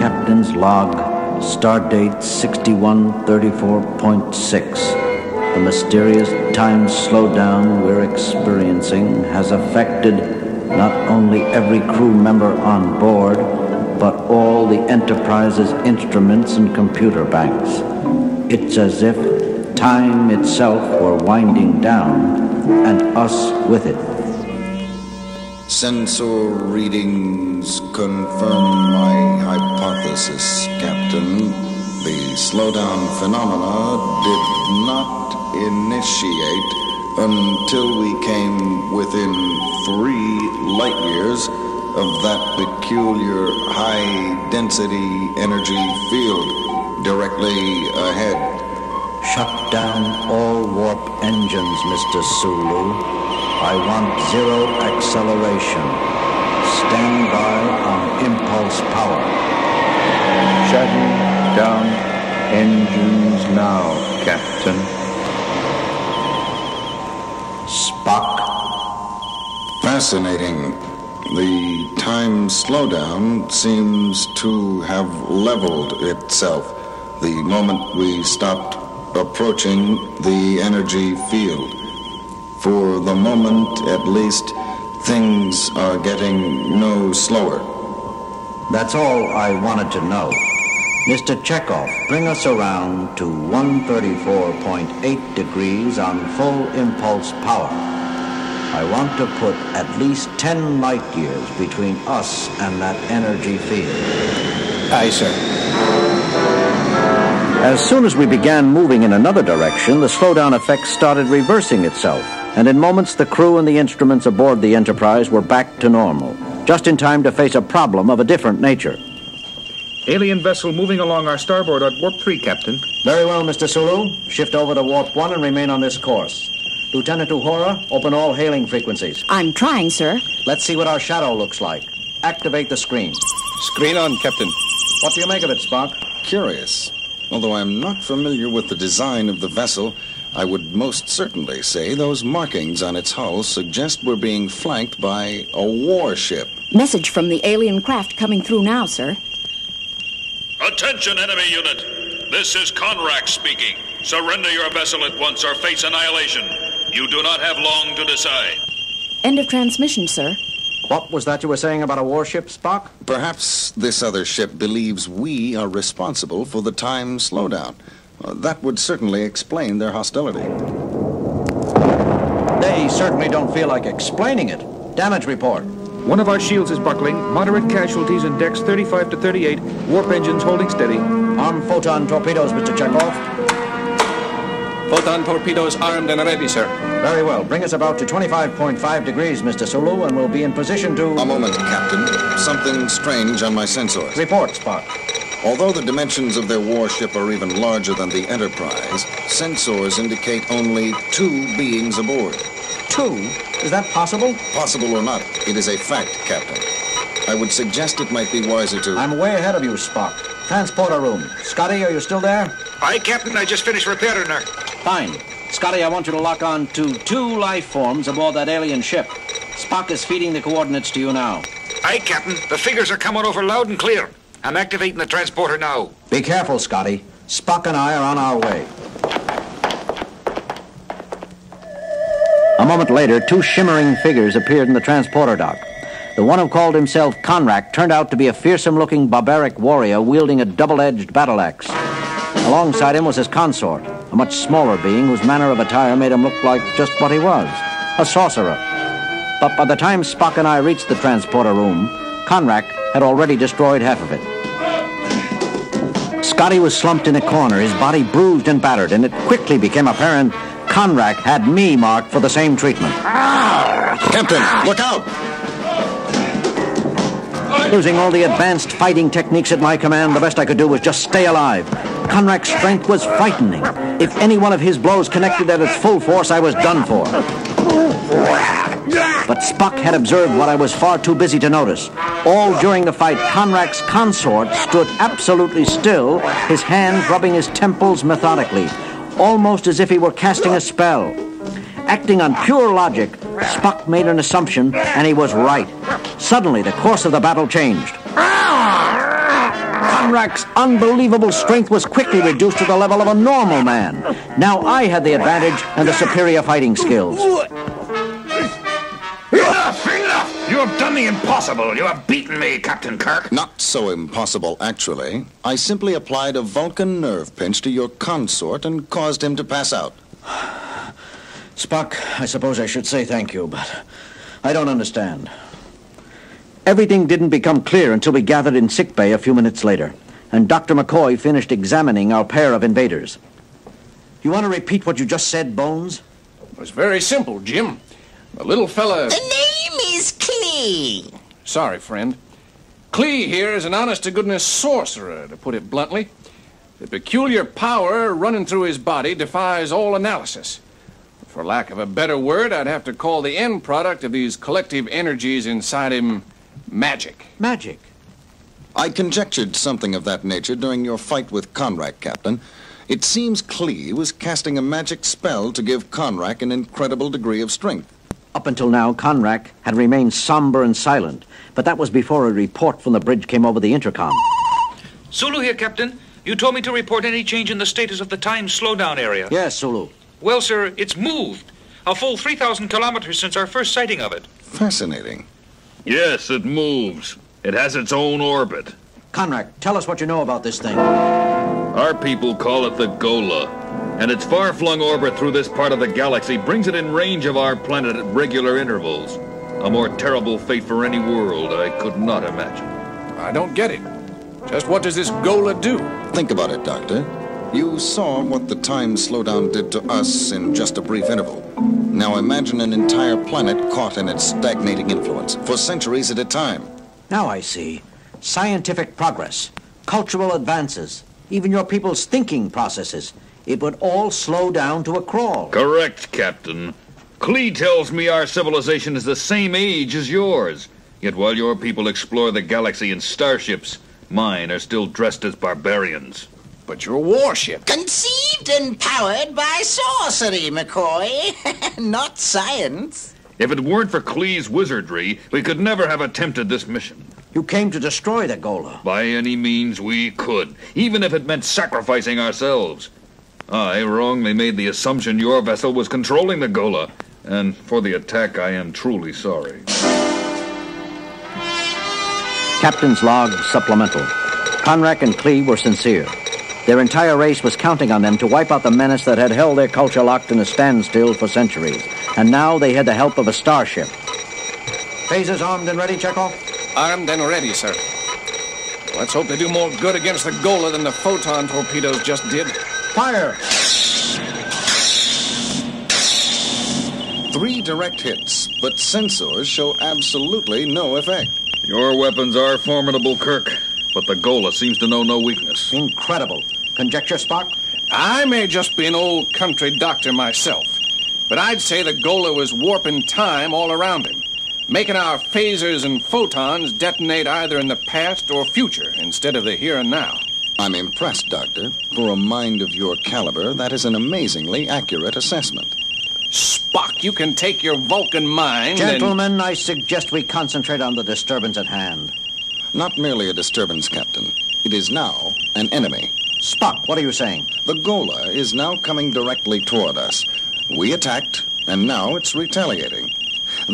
Captain's log, stardate 6134.6. The mysterious time slowdown we're experiencing has affected not only every crew member on board, but all the Enterprise's instruments and computer banks. It's as if time itself were winding down, and us with it. Sensor readings confirm my hypothesis, Captain. The slowdown phenomena did not initiate until we came within three light years of that peculiar high density energy field directly ahead. Shut down all warp engines, Mr. Sulu. I want zero acceleration. Stand by on impulse power. Shutting down engines now, Captain. Spock. Fascinating. The time slowdown seems to have leveled itself the moment we stopped approaching the energy field. For the moment, at least, things are getting no slower. That's all I wanted to know. Mr. Chekhov, bring us around to 134.8 degrees on full impulse power. I want to put at least 10 light years between us and that energy field. Aye, sir. As soon as we began moving in another direction, the slowdown effect started reversing itself, and in moments the crew and the instruments aboard the Enterprise were back to normal, just in time to face a problem of a different nature. Alien vessel moving along our starboard at warp 3, Captain. Very well, Mr. Sulu. Shift over to warp 1 and remain on this course. Lieutenant Uhura, open all hailing frequencies. I'm trying, sir. Let's see what our shadow looks like. Activate the screen. Screen on, Captain. What do you make of it, Spock? Curious. Although I'm not familiar with the design of the vessel, I would most certainly say those markings on its hull suggest we're being flanked by a warship. Message from the alien craft coming through now, sir. Attention, enemy unit. This is Conrack speaking. Surrender your vessel at once or face annihilation. You do not have long to decide. End of transmission, sir. What was that you were saying about a warship, Spock? Perhaps this other ship believes we are responsible for the time slowdown. That would certainly explain their hostility. They certainly don't feel like explaining it. Damage report. One of our shields is buckling. Moderate casualties in decks 35 to 38. Warp engines holding steady. Arm photon torpedoes, Mr. Chekhov. Photon torpedoes armed and ready, sir. Very well. Bring us about to 25.5 degrees, Mr. Sulu, and we'll be in position to. A moment, Captain. Something strange on my sensors. Report, Spock. Although the dimensions of their warship are even larger than the Enterprise, sensors indicate only two beings aboard. Two? Is that possible? Possible or not, it is a fact, Captain. I would suggest it might be wiser to. I'm way ahead of you, Spock. Transporter room. Scotty, are you still there? Aye, Captain. I just finished repairing her. Fine. Scotty, I want you to lock on to two life forms aboard that alien ship. Spock is feeding the coordinates to you now. Aye, Captain. The figures are coming over loud and clear. I'm activating the transporter now. Be careful, Scotty. Spock and I are on our way. A moment later, two shimmering figures appeared in the transporter dock. The one who called himself Conrack turned out to be a fearsome looking barbaric warrior wielding a double edged battle axe. Alongside him was his consort, a much smaller being whose manner of attire made him look like just what he was a sorcerer. But by the time Spock and I reached the transporter room, Conrack had already destroyed half of it. Scotty was slumped in a corner, his body bruised and battered, and it quickly became apparent Conrack had me marked for the same treatment. Ah! Captain, look out! Using all the advanced fighting techniques at my command, the best I could do was just stay alive. Conrack's strength was frightening. If any one of his blows connected at its full force, I was done for. But Spock had observed what I was far too busy to notice. All during the fight, Conrack's consort stood absolutely still, his hands rubbing his temples methodically, almost as if he were casting a spell. Acting on pure logic, Spock made an assumption, and he was right. Suddenly, the course of the battle changed. Conrack's unbelievable strength was quickly reduced to the level of a normal man. Now I had the advantage and the superior fighting skills. Enough! Enough! You have done the impossible. You have beaten me, Captain Kirk. Not so impossible, actually. I simply applied a Vulcan nerve pinch to your consort and caused him to pass out. Spock, I suppose I should say thank you, but I don't understand. Everything didn't become clear until we gathered in sickbay a few minutes later, and Dr. McCoy finished examining our pair of invaders. You want to repeat what you just said, Bones? It was very simple, Jim. The little fella. The name is Klee. Sorry, friend. Klee here is an honest to goodness sorcerer, to put it bluntly. The peculiar power running through his body defies all analysis. For lack of a better word, I'd have to call the end product of these collective energies inside him magic. Magic. I conjectured something of that nature during your fight with Conrack, Captain. It seems Klee was casting a magic spell to give Conrack an incredible degree of strength. Up until now, Conrack had remained somber and silent, but that was before a report from the bridge came over the intercom. Sulu here, Captain. You told me to report any change in the status of the time slowdown area. Yes, Sulu. Well, sir, it's moved. A full 3,000 kilometers since our first sighting of it. Fascinating. Yes, it moves. It has its own orbit. Conrack, tell us what you know about this thing. Our people call it the Gola, and its far flung orbit through this part of the galaxy brings it in range of our planet at regular intervals. A more terrible fate for any world I could not imagine. I don't get it. Just what does this Gola do? Think about it, Doctor. You saw what the time slowdown did to us in just a brief interval. Now imagine an entire planet caught in its stagnating influence for centuries at a time. Now I see. Scientific progress, cultural advances, even your people's thinking processes. It would all slow down to a crawl. Correct, Captain. Klee tells me our civilization is the same age as yours. Yet while your people explore the galaxy in starships, mine are still dressed as barbarians. But your warship. Conceived and powered by sorcery, McCoy. Not science. If it weren't for Klee's wizardry, we could never have attempted this mission. You came to destroy the Gola. By any means we could, even if it meant sacrificing ourselves. I wrongly made the assumption your vessel was controlling the Gola, and for the attack I am truly sorry. Captain's log supplemental. Conrack and Klee were sincere. Their entire race was counting on them to wipe out the menace that had held their culture locked in a standstill for centuries. And now they had the help of a starship. Phasers armed and ready, Chekhov? Armed and ready, sir. Let's hope they do more good against the Gola than the photon torpedoes just did. Fire! Three direct hits, but sensors show absolutely no effect. Your weapons are formidable, Kirk, but the Gola seems to know no weakness. Incredible. Conjecture, Spock? I may just be an old country doctor myself, but I'd say the Gola was warping time all around him, making our phasers and photons detonate either in the past or future instead of the here and now. I'm impressed, Doctor. For a mind of your caliber, that is an amazingly accurate assessment. Spock, you can take your Vulcan mind and... Gentlemen, I suggest we concentrate on the disturbance at hand. Not merely a disturbance, Captain. It is now an enemy. Spock, what are you saying? The Gola is now coming directly toward us. We attacked, and now it's retaliating.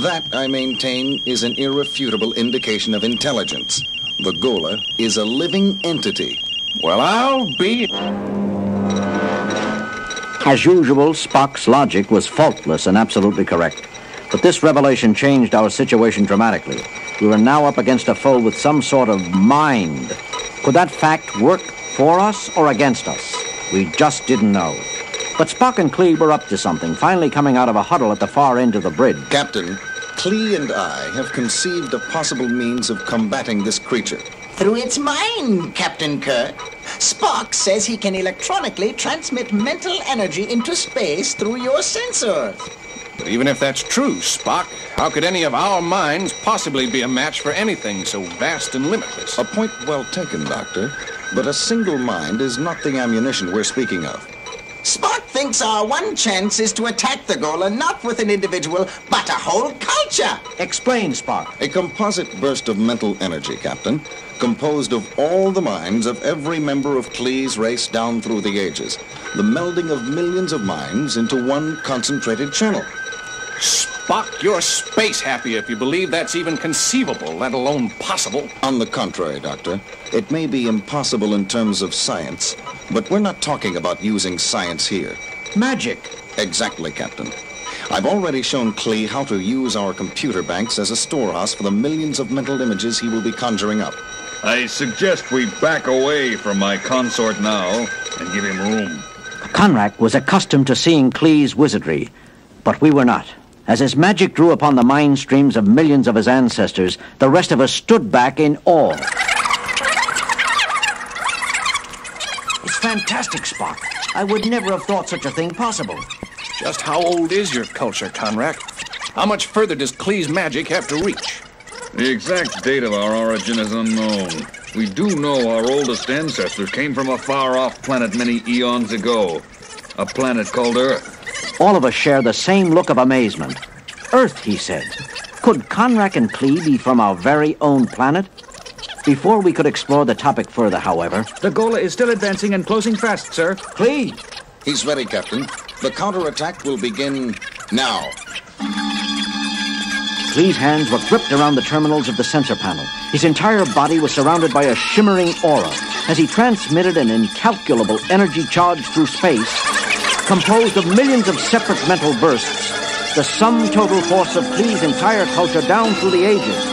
That, I maintain, is an irrefutable indication of intelligence. The Gola is a living entity. Well, I'll be... As usual, Spock's logic was faultless and absolutely correct. But this revelation changed our situation dramatically. We were now up against a foe with some sort of mind. Could that fact work for us or against us? We just didn't know. But Spock and Klee were up to something, finally coming out of a huddle at the far end of the bridge. Captain, Klee and I have conceived a possible means of combating this creature. Through its mind, Captain Kirk. Spock says he can electronically transmit mental energy into space through your sensors. But even if that's true, Spock, how could any of our minds possibly be a match for anything so vast and limitless? A point well taken, Doctor. But a single mind is not the ammunition we're speaking of. Spock thinks our one chance is to attack the Gola not with an individual, but a whole culture. Explain, Spock. A composite burst of mental energy, Captain, composed of all the minds of every member of Klee's race down through the ages. The melding of millions of minds into one concentrated channel. Spock, you're space happy if you believe that's even conceivable, let alone possible. On the contrary, Doctor, it may be impossible in terms of science, but we're not talking about using science here. Magic. Exactly, Captain. I've already shown Klee how to use our computer banks as a storehouse for the millions of mental images he will be conjuring up. I suggest we back away from my consort now and give him room. Conrack was accustomed to seeing Klee's wizardry, but we were not. As his magic drew upon the mind streams of millions of his ancestors, the rest of us stood back in awe. It's fantastic, Spock. I would never have thought such a thing possible. Just how old is your culture, Conrack? How much further does Klee's magic have to reach? The exact date of our origin is unknown. We do know our oldest ancestors came from a far off planet many eons ago. A planet called Earth. All of us share the same look of amazement. Earth, he said. Could Conrack and Klee be from our very own planet? Before we could explore the topic further, however, The Gola is still advancing and closing fast, sir. Klee! He's ready, Captain. The counterattack will begin now. Klee's hands were gripped around the terminals of the sensor panel. His entire body was surrounded by a shimmering aura as he transmitted an incalculable energy charge through space, composed of millions of separate mental bursts, the sum total force of Klee's entire culture down through the ages.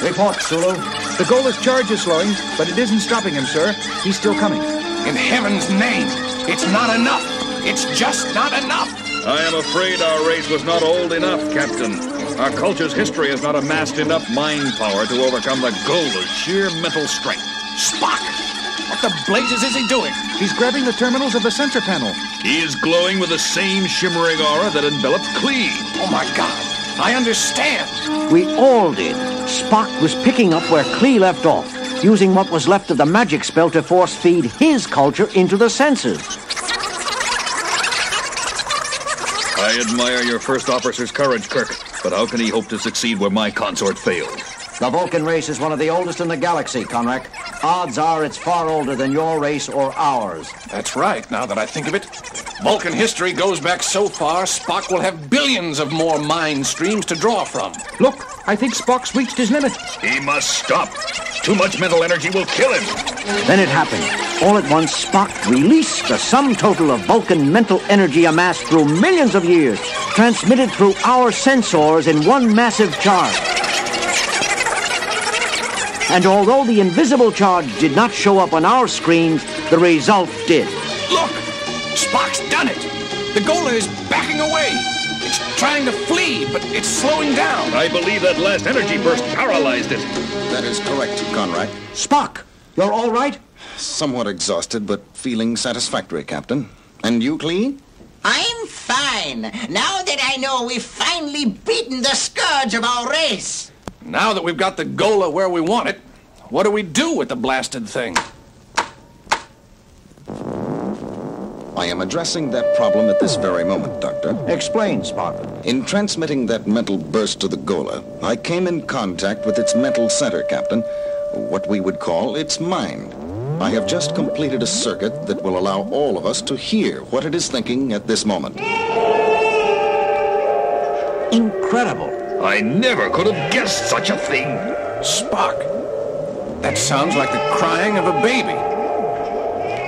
Report, Sulu. The Gola's charge is slowing, but it isn't stopping him, sir. He's still coming. In heaven's name, it's not enough. It's just not enough. I am afraid our race was not old enough, Captain. Our culture's history has not amassed enough mind power to overcome the Gola's sheer mental strength. Spock! What the blazes is he doing? He's grabbing the terminals of the sensor panel. He is glowing with the same shimmering aura that enveloped Klee. Oh my god, I understand. We all did. Spock was picking up where Klee left off, using what was left of the magic spell to force feed his culture into the sensors. I admire your first officer's courage, Kirk, but how can he hope to succeed where my consort failed? The Vulcan race is one of the oldest in the galaxy, Conrack. Odds are it's far older than your race or ours. That's right, now that I think of it. Vulcan history goes back so far, Spock will have billions of more mind streams to draw from. Look, I think Spock's reached his limit. He must stop. Too much mental energy will kill him. Then it happened. All at once, Spock released the sum total of Vulcan mental energy amassed through millions of years, transmitted through our sensors in one massive charge. And although the invisible charge did not show up on our screens, the result did. Look! Spock's done it! The Gola is backing away! It's trying to flee, but it's slowing down. I believe that last energy burst paralyzed it. That is correct, Conrack. Spock, you're all right? Somewhat exhausted, but feeling satisfactory, Captain. And you, Klee? I'm fine. Now that I know we've finally beaten the scourge of our race. Now that we've got the Gola where we want it, what do we do with the blasted thing? I am addressing that problem at this very moment, Doctor. Explain, Spock. In transmitting that mental burst to the Gola, I came in contact with its mental center, Captain. What we would call its mind. I have just completed a circuit that will allow all of us to hear what it is thinking at this moment. Incredible. I never could have guessed such a thing. Spock. That sounds like the crying of a baby.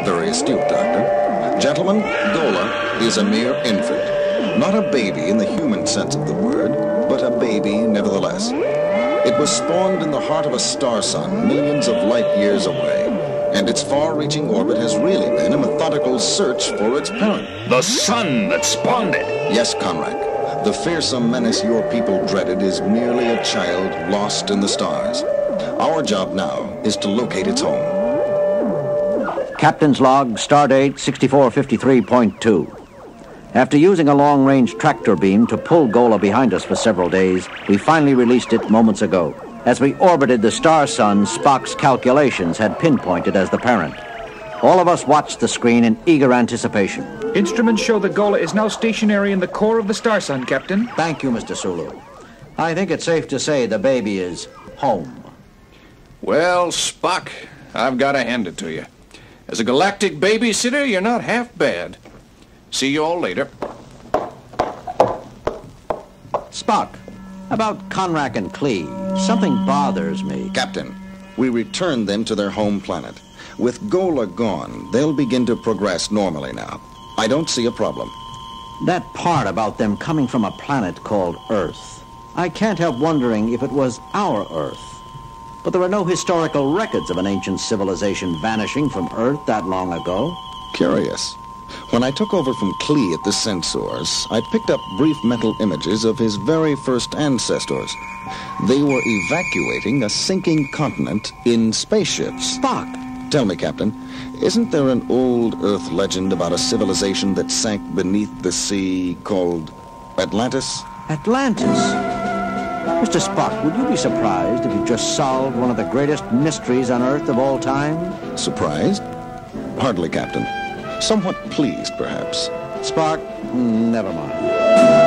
Very astute, Doctor. Gentlemen, Gola is a mere infant. Not a baby in the human sense of the word, but a baby nevertheless. It was spawned in the heart of a star sun millions of light years away, and its far-reaching orbit has really been a methodical search for its parent. The sun that spawned it. Yes, Conrack. The fearsome menace your people dreaded is merely a child lost in the stars. Our job now is to locate its home. Captain's log, Stardate 6453.2. After using a long-range tractor beam to pull Gola behind us for several days, we finally released it moments ago. As we orbited the star sun, Spock's calculations had pinpointed as the parent. All of us watched the screen in eager anticipation. Instruments show the Gola is now stationary in the core of the star sun, Captain. Thank you, Mr. Sulu. I think it's safe to say the baby is home. Well, Spock, I've got to hand it to you. As a galactic babysitter, you're not half bad. See you all later. Spock, about Conrack and Klee, something bothers me. Captain, we returned them to their home planet. With Gola gone, they'll begin to progress normally now. I don't see a problem. That part about them coming from a planet called Earth. I can't help wondering if it was our Earth. But there are no historical records of an ancient civilization vanishing from Earth that long ago. Curious. When I took over from Klee at the Sensors, I picked up brief mental images of his very first ancestors. They were evacuating a sinking continent in spaceships. Spock, Tell me, Captain, isn't there an old Earth legend about a civilization that sank beneath the sea called Atlantis? Atlantis. Mr. Spock, would you be surprised if you just solved one of the greatest mysteries on Earth of all time? Surprised? Hardly, Captain. Somewhat pleased, perhaps. Spock, hmm, never mind.